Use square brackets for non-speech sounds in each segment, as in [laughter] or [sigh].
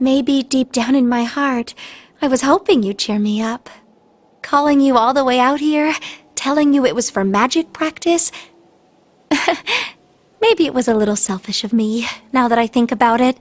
Maybe deep down in my heart, I was hoping you'd cheer me up. Calling you all the way out here, telling you it was for magic practice. [laughs] Maybe it was a little selfish of me, now that I think about it.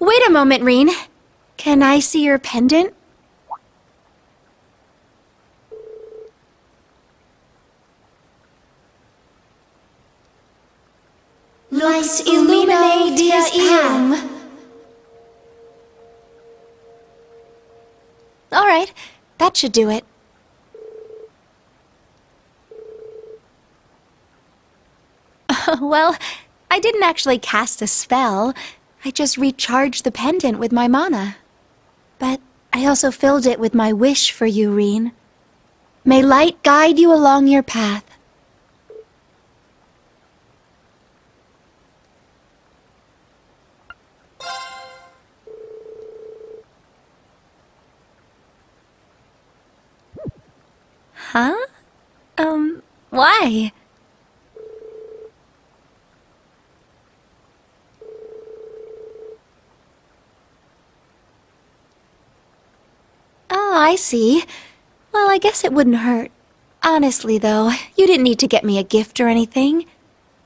Wait a moment, Rean. Can I see your pendant? Lux illumine dies eum. All right, that should do it. [laughs] well, I didn't actually cast a spell. I just recharged the pendant with my mana. But I also filled it with my wish for you, Rean. May light guide you along your path. Huh? Um, why? Oh, I see. Well, I guess it wouldn't hurt. Honestly, though, you didn't need to get me a gift or anything.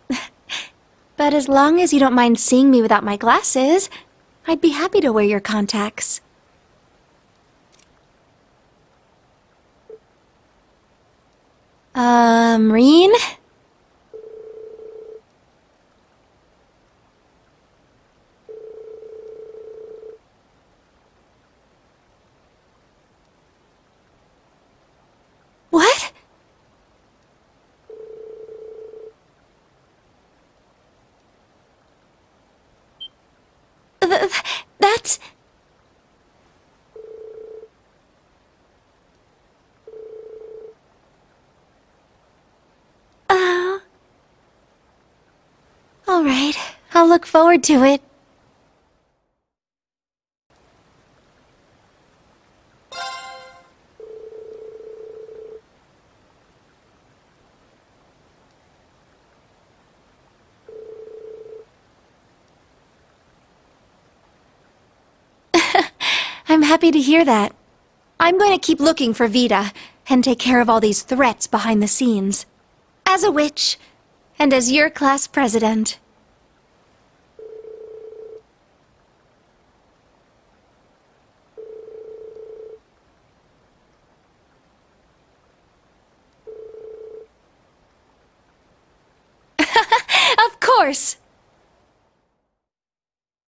[laughs] but as long as you don't mind seeing me without my glasses, I'd be happy to wear your contacts. Um, Rean? Th that's... Uh... All right, I'll look forward to it. I'm happy to hear that. I'm going to keep looking for Vita and take care of all these threats behind the scenes. As a witch, and as your class president.